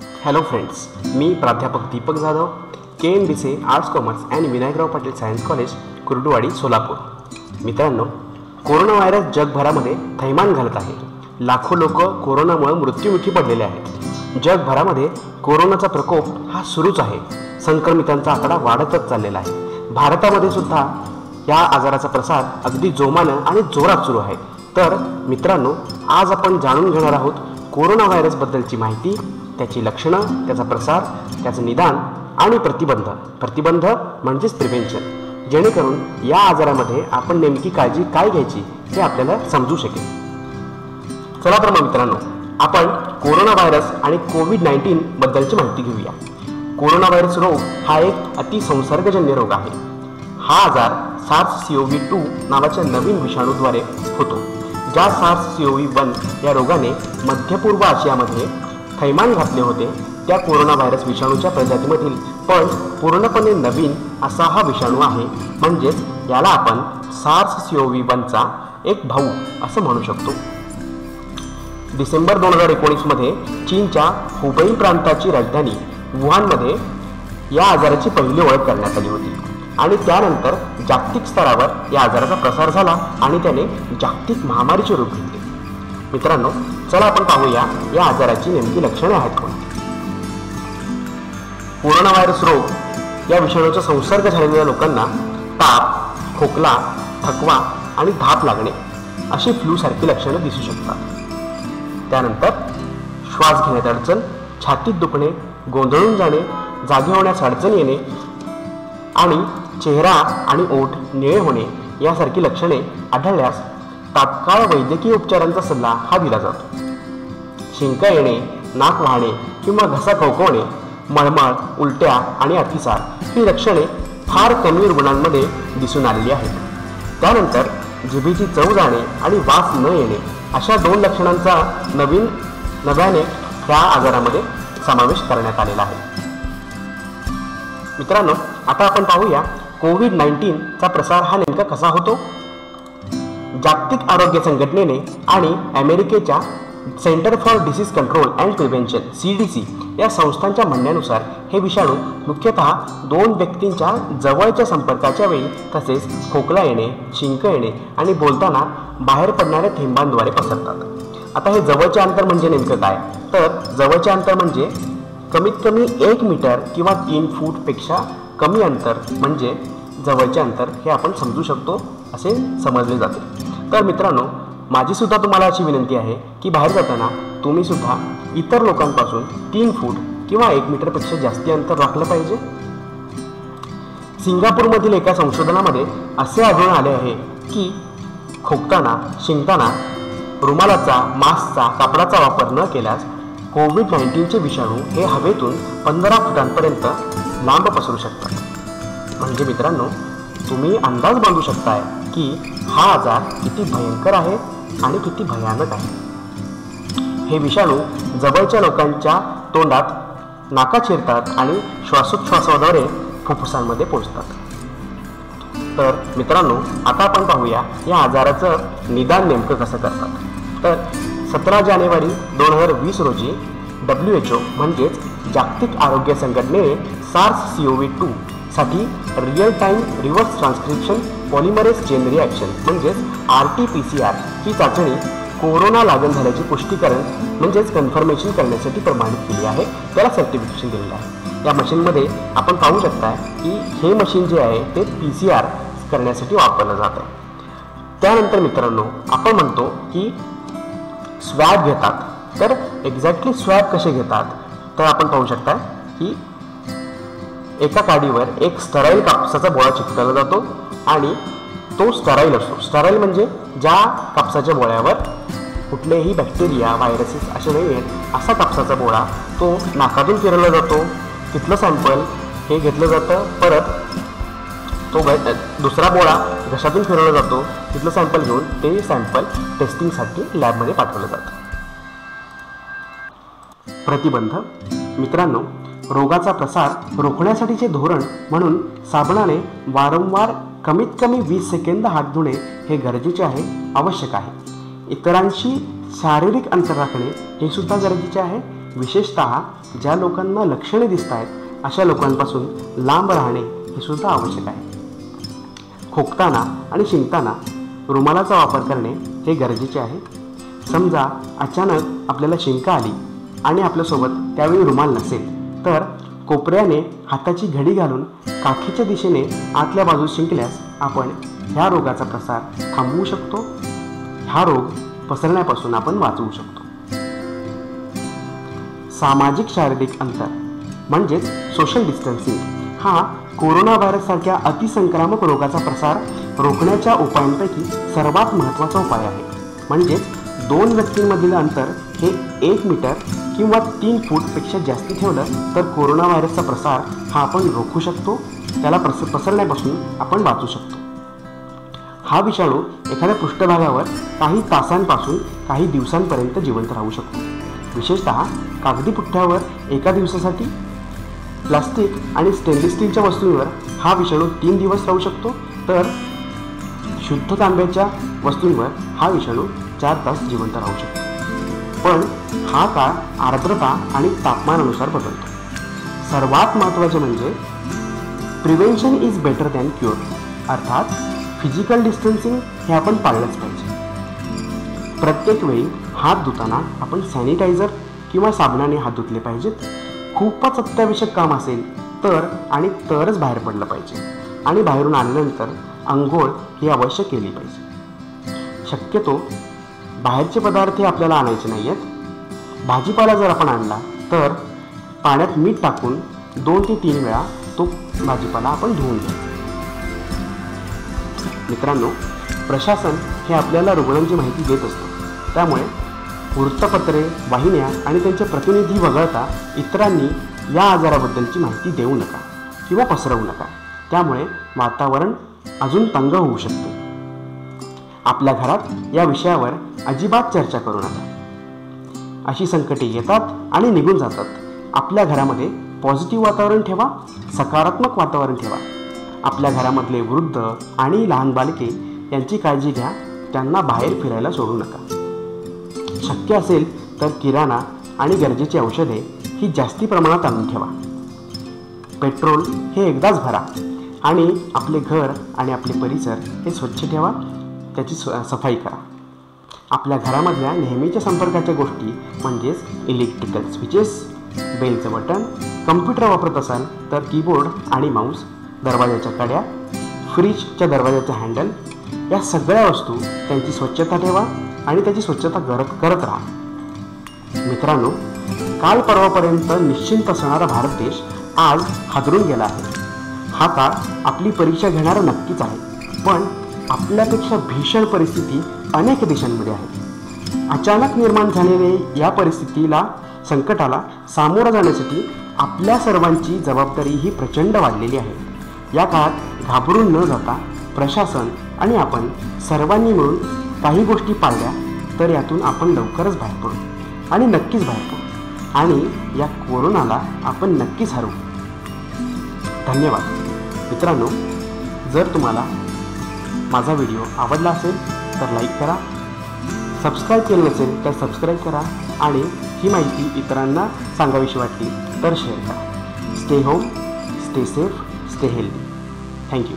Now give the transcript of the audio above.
Hello friends मी प्राध्यापक Deepak Jadhav K N B C arts commerce and Vinayakrao Patil science college Kurduwadi Solapur. मित्रांनो corona virus जगभरामध्ये थैमान घालत आहे. लाखो लोक कोरोनामुळे मृत्युमुखी पडलेले आहेत. जगभरामध्ये कोरोनाचा प्रकोप हा सुरूच आहे. संक्रमितांचा आकडा वाढतच चाललेला आहे. भारतामध्ये सुद्धा या आजाराचा प्रसार अगदी जोमानं आणि जोरात सुरू आहे. तर मित्रांनो आज आपण जाणून घेणार आहोत कोरोना व्हायरसबद्दलची माहिती त्याची लक्षणं त्याचा प्रसार त्याचं निदान आणि प्रतिबंध. प्रतिबंध म्हणजेच प्रिव्हेंशन. जेणेकरून या आजारामध्ये आपण नेमकी काळजी काय घ्यायची हे आपल्याला समजू शकेल. चला तर मग मित्रांनो आपण कोरोना व्हायरस आणि कोविड नाईन्टीन बद्दलची माहिती घेऊया. कोरोना व्हायरस रोग हा एक अतिसंसर्गजन्य रोग आहे. हा आजार सार्स सीओव्ही टू नावाच्या नवीन विषाणूद्वारे होतो. ज्या सार्स सीओव्ही वन या रोगाने मध्य पूर्व आशियामध्ये थैमान घातले होते. त्या कोरोना व्हायरस विषाणूच्या प्रजातीमधील पण पूर्णपणे नवीन असा हा विषाणू आहे. म्हणजेच याला आपण सार्स सीओव्ही वनचा एक भाऊ असं म्हणू शकतो. डिसेंबर दोन हजार एकोणीसमध्ये चीनच्या हुबई प्रांताची राजधानी वुहानमध्ये या आजाराची पहिली ओळख करण्यात आली होती. आणि त्यानंतर जागतिक स्तरावर या आजाराचा प्रसार झाला आणि त्याने जागतिक महामारीचे रूप घेतले. मित्रांनो चला आपण पाहूया या आजाराची नेमकी लक्षणे आहेत कोणती? कोरोना व्हायरस रोग या विषाणूचा संसर्ग झालेल्या लोकांना ताप खोकला थकवा आणि धाप लागणे अशी फ्लूसारखी लक्षणं दिसू शकतात. त्यानंतर श्वास घेण्यात अडचण छातीत दुखणे गोंधळून जाणे जागे होण्यास अडचण येणे आणि चेहरा आणि ओठ निळे होणे यासारखी लक्षणे आढळल्यास तात्काळ वैद्यकीय उपचारांचा सल्ला हा दिला जातो. शिंका येणे नाक वाहणे किंवा घसा खवखवणे मळमळ उलट्या आणि अतिसार ही लक्षणे फार कमी रुग्णांमध्ये दिसून आलेली आहेत. त्यानंतर जिभेची चव जाणे आणि वास न येणे अशा दोन लक्षणांचा नवीन नव्याने ह्या आजारामध्ये समावेश करण्यात आलेला आहे. मित्रांनो आता आपण पाहूया कोविड नाईन्टीनचा प्रसार हा नेमका कसा होतो? जागतिक आरोग्य संघटनेने आणि अमेरिकेच्या centre for disease control and prevention C D C या संस्थांच्या म्हणण्यानुसार हे विषाणू मुख्यतः दोन व्यक्तींच्या जवळच्या संपर्काच्या वेळी तसेच खोकला येणे शिंक येणे आणि बोलताना बाहेर पडणाऱ्या थेंबांद्वारे पसरतात. आता हे जवळचे अंतर म्हणजे नेमकं काय? तर जवळचे अंतर म्हणजे कमीत कमी एक मीटर किंवा तीन फूटपेक्षा कमी अंतर म्हणजे जवळचे अंतर हे आपण समजू शकतो असे समजले जाते. तर मित्रांनो माझी सुद्धा तुम्हाला अशी विनंती आहे की बाहेर जाताना तुम्ही सुद्धा इतर लोकांपासून तीन फूट किंवा एक मीटरपेक्षा जास्ती अंतर राखलं पाहिजे. सिंगापूरमधील एका संशोधनामध्ये असे आढळून आले आहे की खोकताना शिंकताना रुमालाचा मास्कचा कापडाचा वापर न केल्यास कोविड नाईन्टीनचे विषाणू हे हवेतून पंधरा फुटांपर्यंत लांब पसरू शकतात. म्हणजे मित्रांनो तुम्ही अंदाज बांधू शकताय की हा आजार किती भयंकर आहे आणि किती भयानक आहे. हे विषाणू जवळच्या लोकांच्या तोंडात नाका चिरतात आणि श्वासोच्छ्वासाद्वारे फुफ्फुसांमध्ये पोचतात तर मित्रांनो आता आपण पाहूया या आजाराचं निदान नेमकं कसं करतात. तर सतरा जानेवारी दोन हजार वीस रोजी डब्ल्यू एच ओ म्हणजेच जागतिक आरोग्य संघटनेने SARS C O V two साठी real time reverse transcription polymerase chain reaction म्हणजेच R T P C R ही चाचणी कोरोना लागण झाल्याची पुष्टीकरण म्हणजेच कन्फर्मेशन करण्यासाठी प्रमाणित केली आहे. त्याला सर्टिफिकेशन दिलेलं आहे. या मशीनमध्ये आपण पाहू शकता की हे मशीन जे आहे ते पी सी आर करण्यासाठी वापरलं जात आहे. त्यानंतर मित्रांनो आपण म्हणतो की स्वॅब घेतात. तर एक्झॅक्टली स्वॅब कसे घेतात? तर आपण पाहू शकता की एका काडीवर एक स्टराईल कापसाचा बोळा चिकटवला जातो आणि तो स्टराईल असतो. स्टराईल म्हणजे ज्या कापसाच्या बोळ्यावर कुठलेही बॅक्टेरिया व्हायरसेस असे नाही आहेत असा कापसाचा बोळा तो नाकातून फिरवला जातो. तिथलं सॅम्पल हे घेतलं जातं. परत तो दुसरा बोळा घशातून फिरवला जातो. तिथलं सॅम्पल घेऊन ते सॅम्पल टेस्टिंगसाठी लॅबमध्ये पाठवलं जातं. प्रतिबंध. मित्रांनो रोगाचा प्रसार रोखण्यासाठीचे धोरण म्हणून साबणाने वारंवार कमीत कमी वीस सेकंद हात धुणे हे गरजेचे आहे आवश्यक आहे. इतरांशी शारीरिक अंतर राखणे हे सुद्धा गरजेचे आहे. विशेषत ज्या लोकांना लक्षणे दिसत आहेत अशा लोकांपासून लांब राहणे हे सुद्धा आवश्यक आहे. खोकताना आणि शिंकताना रुमालाचा वापर करणे हे गरजेचे आहे. समजा अचानक आपल्याला शिंका आली आणि आपल्यासोबत त्यावेळी रुमाल नसेल तर कोपऱ्याने हाताची घडी घालून काखीच्या दिशेने आतल्या बाजूस शिंकल्यास आपण ह्या रोगाचा प्रसार थांबवू शकतो. हा रोग पसरण्यापासून आपण वाचवू शकतो. सामाजिक शारीरिक अंतर म्हणजेच सोशल डिस्टन्सिंग हा कोरोना व्हायरससारख्या अतिसंक्रामक रोगाचा प्रसार रोखण्याच्या उपायांपैकी सर्वात महत्त्वाचा उपाय आहे. म्हणजेच दोन व्यक्तींमधील अंतर हे एक मीटर किंवा तीन फूटपेक्षा जास्त ठेवलं तर कोरोना व्हायरसचा प्रसार हा आपण रोखू शकतो. त्याला प्रस पसरण्यापासून आपण वाचू शकतो. हा विषाणू एखाद्या पृष्ठभागावर काही तासांपासून काही दिवसांपर्यंत जिवंत राहू शकतो. विशेषतः कागदी पुठ्ठ्यावर एका दिवसासाठी. प्लास्टिक आणि स्टेनलेस स्टीलच्या वस्तूंवर हा विषाणू तीन दिवस राहू शकतो. तर शुद्ध तांब्याच्या वस्तूंवर हा विषाणू चार तास जिवंत राहू शकतो. पण हा काळ आर्द्रता आणि तापमानानुसार बदलतो. सर्वात महत्त्वाचे म्हणजे prevention is better than cure अर्थात फिजिकल डिस्टन्सिंग हे आपण पाळलंच पाहिजे. प्रत्येक वेळी हात धुताना आपण सॅनिटायझर किंवा साबणाने हात धुतले पाहिजेत. खूपच अत्यावश्यक काम असेल तर आणि तरच बाहेर पडलं पाहिजे. आणि बाहेरून आल्यानंतर आंघोळ ही अवश्य केली पाहिजे. शक्यतो बाहेरचे पदार्थ हे आपल्याला आणायचे नाही आहेत भाजीपाला जर आपण आणला तर पाण्यात मीठ टाकून दोन ते तीन वेळा तो भाजीपाला आपण धुवून घ्या. मित्रांनो प्रशासन हे आपल्याला रुग्णांची माहिती देत असतं. त्यामुळे वृत्तपत्रे वाहिन्या आणि त्यांचे प्रतिनिधी वगळता इतरांनी या आजाराबद्दलची माहिती देऊ नका किंवा पसरवू नका. त्यामुळे वातावरण अजून तंग होऊ शकते. आपल्या घरात या विषयावर अजिबात चर्चा करू नका. अशी संकटे येतात आणि निघून जातात. आपल्या घरामध्ये पॉझिटिव्ह वातावरण ठेवा सकारात्मक वातावरण ठेवा. आपल्या घरामधले वृद्ध आणि लहान बालके यांची काळजी घ्या त्यांना बाहेर फिरायला सोडू नका. शक्य असेल तर किराणा आणि गरजेची औषधे ही जास्ती प्रमाणात आणून ठेवा. पेट्रोल हे एकदाच भरा आणि आपले घर आणि आपले परिसर हे स्वच्छ ठेवा त्याची सफाई करा. आपल्या घरामधल्या नेहमीच्या संपर्काच्या गोष्टी म्हणजेच इलेक्ट्रिकल स्विचेस बेलचं बटन कम्प्युटर वापरत असाल तर कीबोर्ड आणि माऊस दरवाजाच्या कड्या फ्रीजच्या दरवाजाचं हँडल या सगळ्या वस्तू त्यांची स्वच्छता ठेवा आणि त्याची स्वच्छता करत करत राहा. मित्रांनो काल परवापर्यंत निश्चिंत असणारा भारत देश आज हादरून गेला आहे. हा काळ आपली परीक्षा घेणारा नक्कीच आहे. पण आपल्यापेक्षा भीषण परिस्थिती अनेक देशांमध्ये आहेत. अचानक निर्माण झालेले या परिस्थितीला संकटाला सामोरं जाण्यासाठी आपल्या सर्वांची जबाबदारी ही प्रचंड वाढलेली आहे. या काळात घाबरून न जाता प्रशासन आणि आपण सर्वांनी मिळून काही गोष्टी पाळल्या तर यातून आपण लवकरच बाहेर पडू आणि नक्कीच बाहेर पडू आणि या कोरोनाला आपण नक्कीच हरवू. धन्यवाद. मित्रांनो जर तुम्हाला माझा व्हिडिओ आवडला असेल तर लाईक करा सबस्क्राईब केलं नसेल तर सबस्क्राईब करा आणि ही माहिती इतरांना सांगावीशी वाटली तर शेअर करा. Stay home stay safe stay healthy thank you